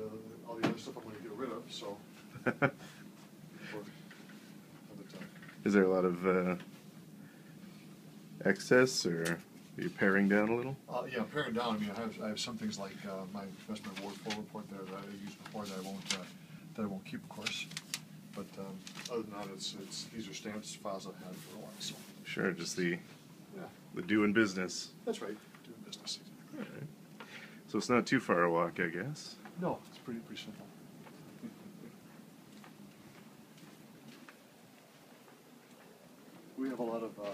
the other stuff I'm going to get rid of. So, for another time. Is there a lot of uh, excess, or are you paring down a little? Uh, yeah, paring down. I mean, I have, I have some things like uh, my investment award full report there that I used before that I won't uh, that I won't keep, of course. But um, other than that, it's, it's these are stamps files I've had for a while. So Sure, just the yeah, the doing business. that's right. Doing business. All right. So it's not too far a walk, I guess. No, it's pretty pretty simple. We have a lot of uh,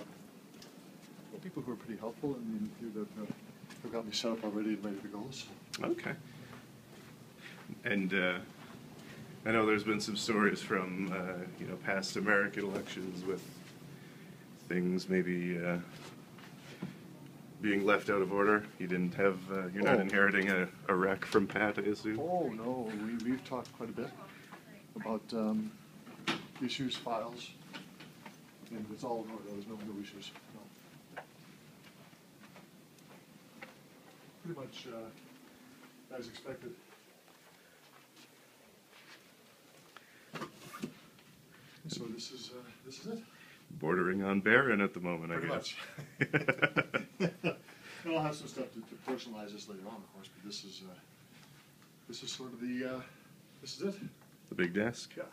people who are pretty helpful and who that uh, have got me set up already and ready to go. So. Okay. And uh, I know there's been some stories from uh, you know past American elections with things maybe uh, being left out of order. You didn't have uh, you're not Oh. inheriting a, a wreck from Pat, I assume. Oh no, we, we've talked quite a bit about um, issues, files, and it's all in order. There's no no issues. No. Pretty much uh, as expected. So this is uh, this is it. Bordering on barren at the moment, Pretty I much. guess. and I'll have some stuff to, to personalize this later on, of course. But this is uh, this is sort of the uh, this is it. the big desk. Yeah.